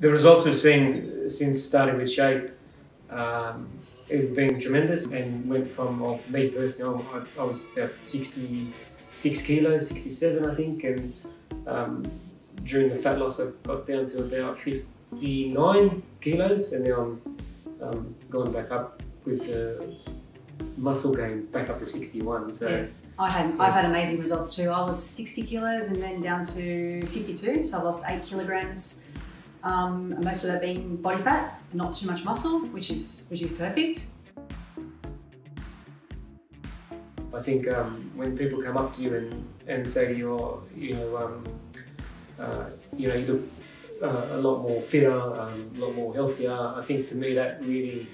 the results we've seen since starting with Shape um, has been tremendous and went from, well, me personally, I, I was about 66 kilos, 67 I think, and um, during the fat loss I got down to about 59 kilos and now I'm um, going back up with the muscle gain back up to 61. So. Yeah. I had, I've had amazing results too. I was 60 kilos and then down to 52, so I lost eight kilograms. Um, most of that being body fat, not too much muscle, which is which is perfect. I think um, when people come up to you and, and say you, oh, you know, um, uh, you know, you look uh, a lot more fitter, um, a lot more healthier. I think to me that really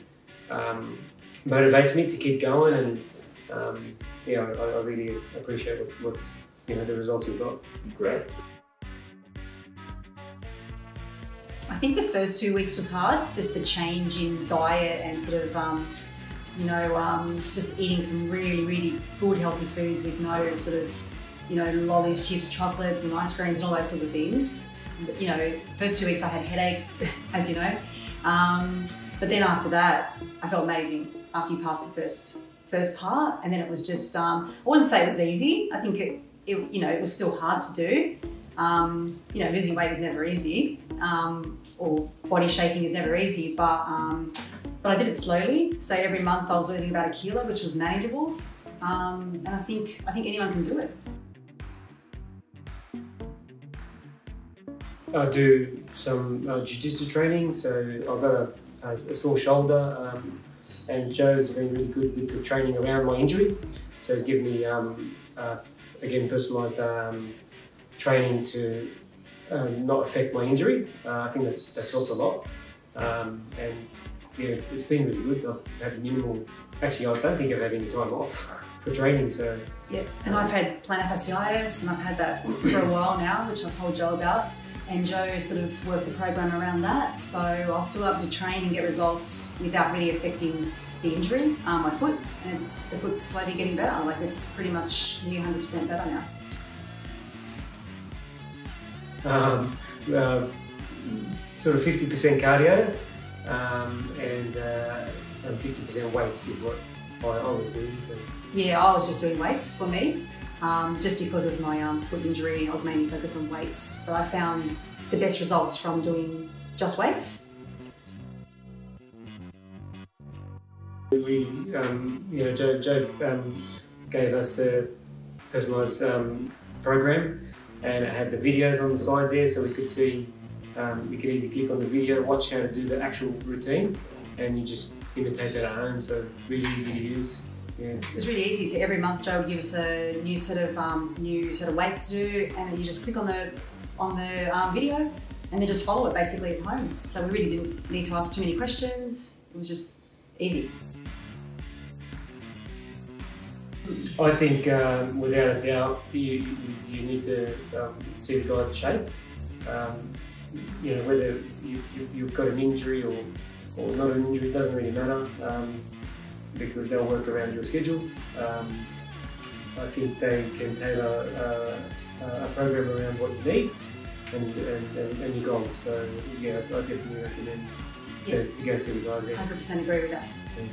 um, motivates me to keep going and um, yeah, I, I, really appreciate what's you know the results we've got. Great. I think the first two weeks was hard, just the change in diet and sort of, um, you know, um, just eating some really, really good healthy foods with no sort of, you know, lollies, chips, chocolates and ice creams and all those sorts of things. You know, first two weeks I had headaches, as you know. Um, but then after that, I felt amazing after you passed the first first part, and then it was just um, I wouldn't say it was easy. I think it, it you know it was still hard to do. Um, you know, losing weight is never easy, um, or body shaping is never easy, but um, but I did it slowly. So every month I was losing about a kilo, which was manageable, um, and I think I think anyone can do it. I do some uh, jiu-jitsu training, so I've got a, a, a sore shoulder. Um, and Joe's been really good with the training around my injury. So he's given me, um, uh, again, personalised um, training to um, not affect my injury. Uh, I think that's, that's helped a lot. Um, and yeah, it's been really good. I've had minimal, actually I don't think I've had any time off for training, so. Yeah, and I've had plantar fasciitis and I've had that for a while now, which I told Joe about and Joe sort of worked the program around that. So I was still able to train and get results without really affecting the injury, um, my foot, and it's the foot's slowly getting better. Like it's pretty much near 100% better now. Um, uh, sort of 50% cardio um, and 50% uh, weights is what I was doing. Yeah, I was just doing weights for me um, just because of my um, foot injury, I was mainly focused on weights. But I found the best results from doing just weights. We, um, you know, Joe, Joe um, gave us the personalised um, program, and it had the videos on the side there, so we could see. Um, could easily click on the video, watch how to do the actual routine, and you just imitate that at home. So really easy to use. Yeah. It was really easy. So every month Joe would give us a new set of um, new set of weights to do, and you just click on the on the um, video, and then just follow it basically at home. So we really didn't need to ask too many questions. It was just easy. I think um, without a doubt you, you need to um, see the guys in shape. Um, you know whether you, you, have got an injury or, or not an injury doesn't really matter. Um, because they'll work around your schedule. Um, I think they can tailor uh, a program around what you need and, and, and, and your goals. So yeah, I definitely recommend to, yeah. to go see the guys there. 100% agree with that. Yeah.